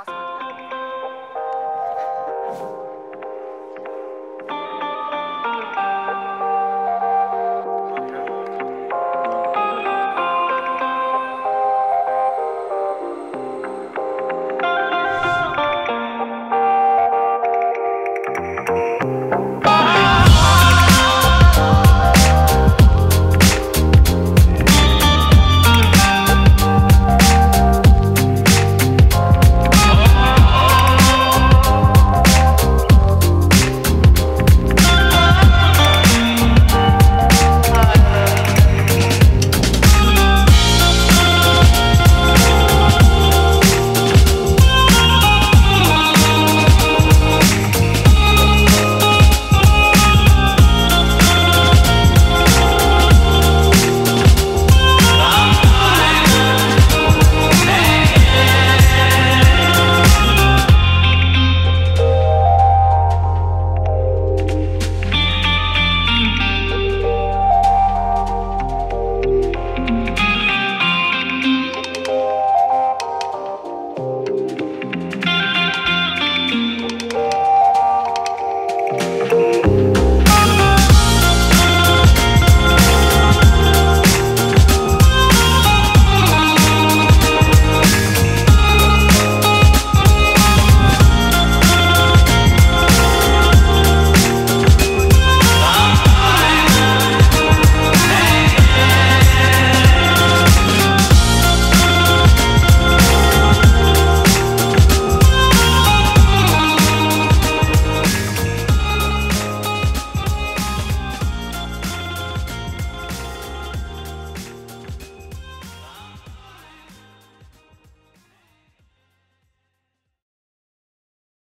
Awesome.